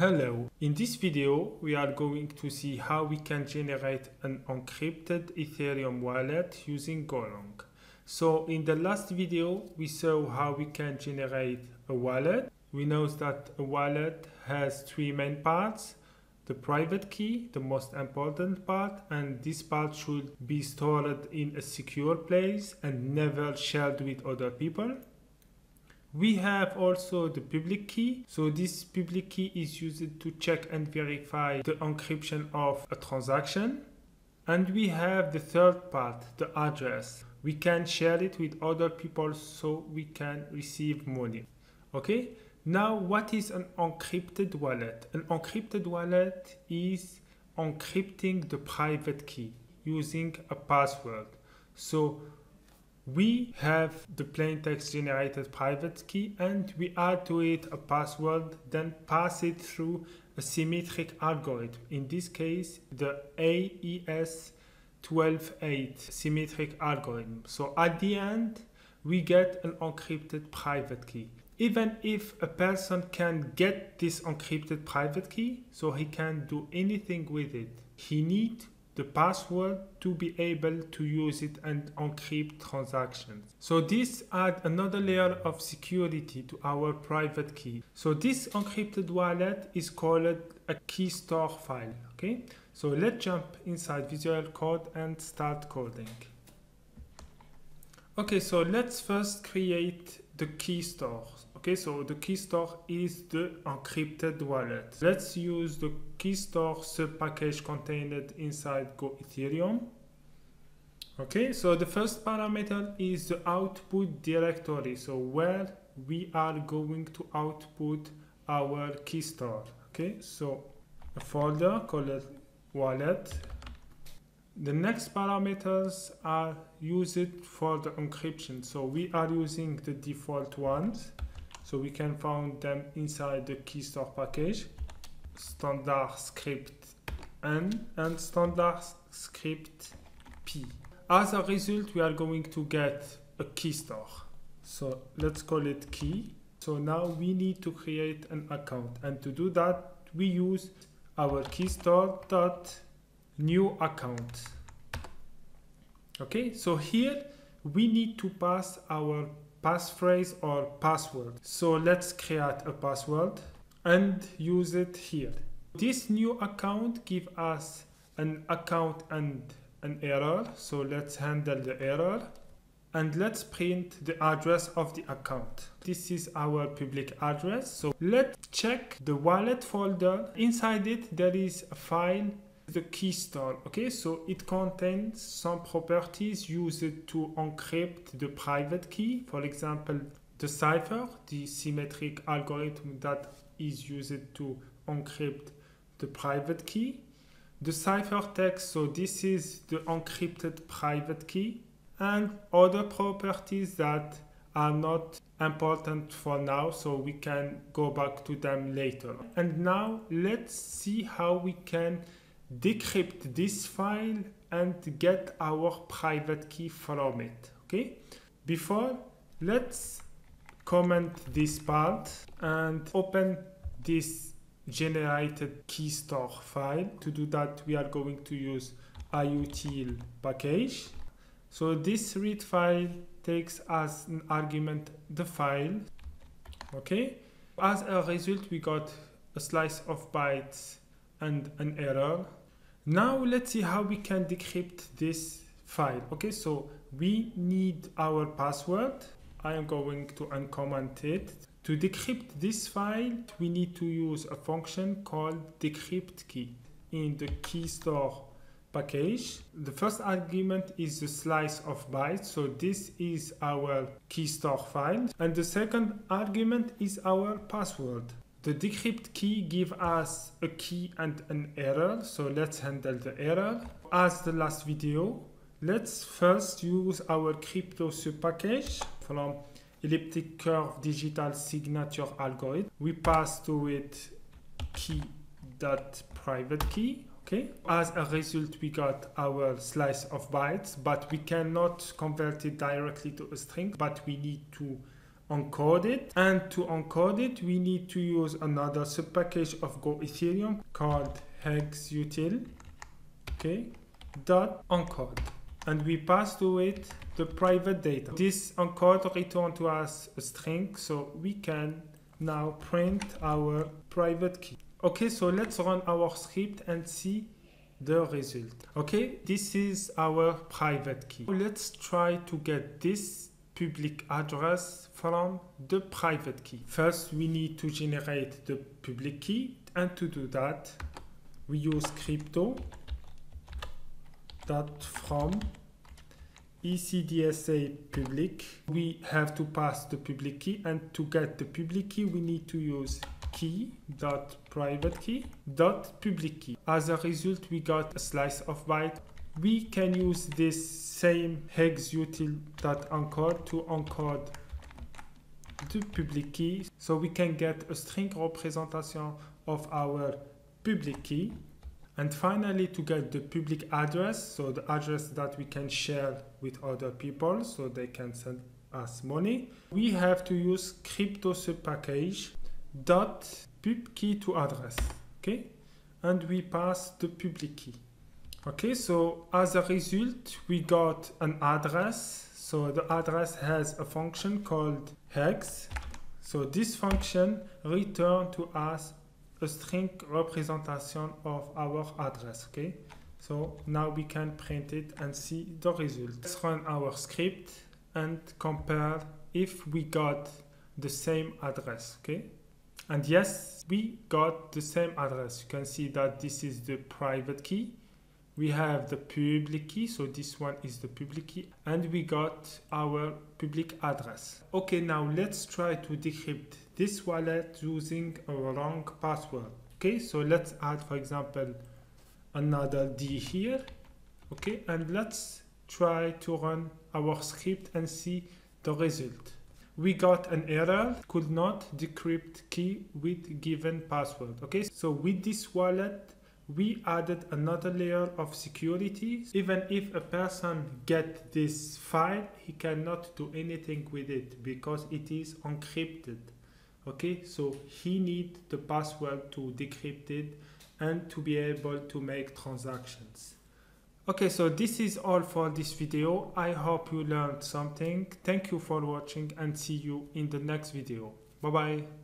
Hello, in this video we are going to see how we can generate an encrypted Ethereum wallet using Golang. So in the last video we saw how we can generate a wallet. We know that a wallet has three main parts. The private key, the most important part, and this part should be stored in a secure place and never shared with other people. We have also the public key. So this public key is used to check and verify the encryption of a transaction. And we have the third part, the address. We can share it with other people so we can receive money. Okay. Now, what is an encrypted wallet? An encrypted wallet is encrypting the private key using a password. So we have the plain text generated private key and we add to it a password then pass it through a symmetric algorithm. In this case the AES 128 symmetric algorithm. So at the end we get an encrypted private key. Even if a person can get this encrypted private key so he can do anything with it he need the password to be able to use it and encrypt transactions. So this adds another layer of security to our private key. So this encrypted wallet is called a key store file. Okay, so let's jump inside Visual Code and start coding. Okay, so let's first create the key store. Okay, so the key store is the encrypted wallet. Let's use the key store sub package contained inside Go Ethereum. Okay, so the first parameter is the output directory. So where we are going to output our key store. Okay, so a folder called wallet. The next parameters are used for the encryption. So we are using the default ones. So we can find them inside the key store package, standard scrypt N and standard scrypt P. As a result, we are going to get a key store. So let's call it key. So now we need to create an account. And to do that, we use our key store dot new account. Okay, so here we need to pass our passphrase or password. So let's create a password and use it here. This new account give us an account and an error. So let's handle the error and let's print the address of the account. This is our public address. So let's check the wallet folder. Inside it, there is a file the key store. Okay, so it contains some properties used to encrypt the private key. For example, the cipher, the symmetric algorithm that is used to encrypt the private key. The ciphertext, so this is the encrypted private key and other properties that are not important for now so we can go back to them later and now let's see how we can decrypt this file and get our private key from it okay? Before let's comment this part and open this generated key store file. To do that we are going to use ioutil package. So this read file takes as an argument the file okay? As a result we got a slice of bytes and an error now let's see how we can decrypt this file. Okay, so we need our password. I am going to uncomment it. To decrypt this file, we need to use a function called decrypt key in the key store package. The first argument is the slice of bytes. So this is our key store file. And the second argument is our password. The decrypt key give us a key and an error. So let's handle the error. As the last video, let's first use our crypto subpackage from elliptic curve digital signature algorithm. We pass to it key dot private key. Okay. As a result, we got our slice of bytes, but we cannot convert it directly to a string, but we need to encode it. And to encode it we need to use another subpackage of Go Ethereum called hexutil okay dot encode. And we pass to it the private data. This encode return to us a string so we can now print our private key. Okay so let's run our script and see the result. Okay this is our private key. Let's try to get this public address from the private key. First, we need to generate the public key and to do that, we use crypto dot from ECDSA public. We have to pass the public key and to get the public key, we need to use key dot private key dot public key. As a result, we got a slice of byte we can use this same hexutil.encode to encode the public key so we can get a string representation of our public key. And finally to get the public address so the address that we can share with other people so they can send us money. We have to use crypto subpackage dot pub key to address okay? And we pass the public key Okay, so as a result, we got an address. So the address has a function called hex. So this function return to us a string representation of our address, okay? So now we can print it and see the result. Let's run our script and compare if we got the same address, okay? And yes, we got the same address. You can see that this is the private key we have the public key so this one is the public key and we got our public address. Okay now let's try to decrypt this wallet using a wrong password. Okay so let's add for example another d here. Okay and let's try to run our script and see the result. We got an error could not decrypt key with given password. Okay so with this wallet we added another layer of security. Even if a person get this file, he cannot do anything with it because it is encrypted. Okay, so he need the password to decrypt it and to be able to make transactions. Okay, so this is all for this video. I hope you learned something. Thank you for watching and see you in the next video. Bye bye.